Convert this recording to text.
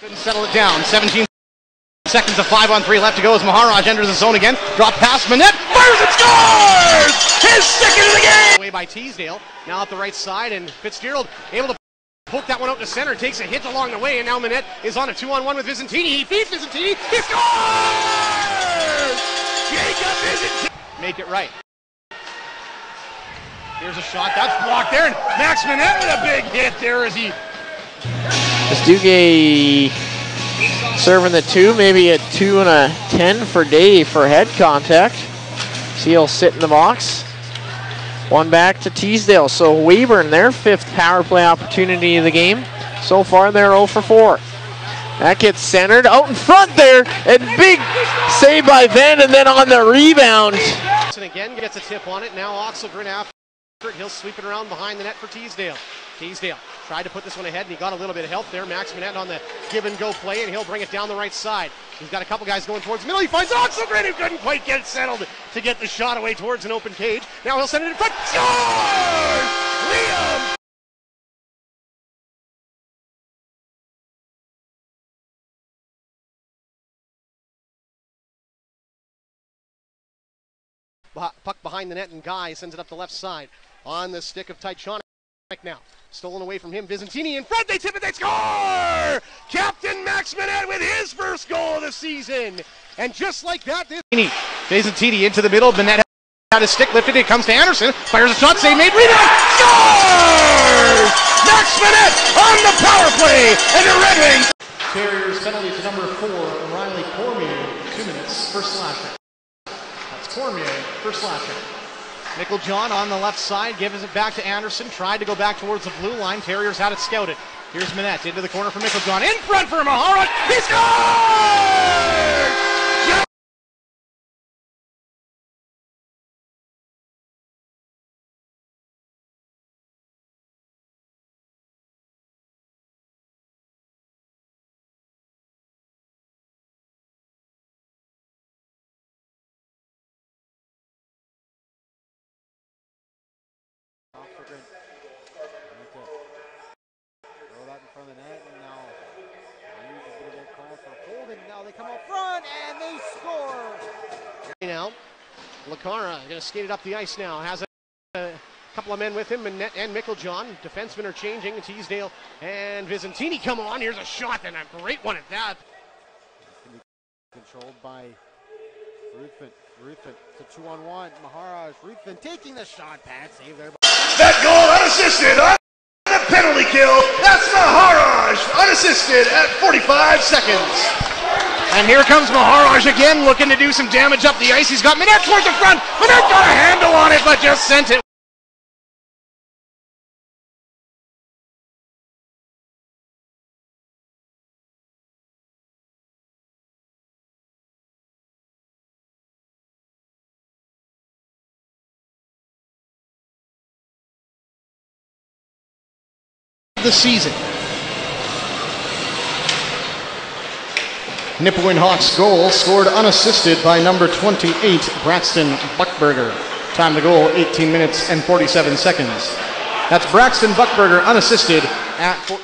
Couldn't settle it down. 17 seconds of five on three left to go as Maharaj enters the zone again. Drop past Monette, fires and scores! His second of the game! Away by Teasdale. Now at the right side, and Fitzgerald able to poke that one out to center. Takes a hit along the way, and now Monette is on a two-on-one with Visentini. He feeds Visentini. He scores! Jacob Visentini. Make it right. Here's a shot. That's blocked there, and Max Monette with a big hit there as he As Duguay serving the two, maybe a two and a 10 for Dave for head contact. He'll sit in the box. One back to Teasdale. So Weyburn, their fifth power play opportunity of the game. So far, they're 0 for 4. That gets centered out in front there, and big save by Van, and then on the rebound. And again gets a tip on it. Now Oxelgren after. He'll sweep it around behind the net for Teasdale. Teasdale tried to put this one ahead, and he got a little bit of help there. Max Monette on the give and go play, and he'll bring it down the right side. He's got a couple guys going towards the middle. He finds Oxelgren, oh, who couldn't quite get settled to get the shot away towards an open cage. Now he'll send it in front. Scores! Liam Puck behind the net, and Guy sends it up the left side on the stick of Tychonic now. Stolen away from him. Visentini in front. They tip it. They score! Captain Max Monette with his first goal of the season. And just like that, this. Visentini into the middle. Monette had his stick lifted. It comes to Anderson. Fires a shot. Save made. Rebound. Scores! Max Monette on the power play. And the Red Wings. Carriers penalty to number four, Riley Cormier. Two minutes. First slasher. That's Cormier, first slasher. Nickel John on the left side, gives it back to Anderson. Tried to go back towards the blue line. Terriers had it scouted. Here's Monette into the corner for Nickel John. In front for Maharaj. He scores! Called for holding. Now they come up front, and they score. Now, Lacara going to skate it up the ice now. Has a, a couple of men with him, and, Net- and John. Defensemen are changing. Teasdale and Visentini come on. Here's a shot, and a great one at that. Controlled by Ruthven. Ruthven, it's a two on one. Maharaj, Ruthven taking the shot. Pad save there. That goal unassisted on the penalty kill. That's Maharaj unassisted at 45 seconds. And here comes Maharaj again, looking to do some damage up the ice. He's got Monette towards the front. Monette got a handle on it, but just sent it. The season. Nipawin Hawks goal scored unassisted by number 28, Braxton Buckberger. Time to goal 18 minutes and 47 seconds. That's Braxton Buckberger unassisted at 4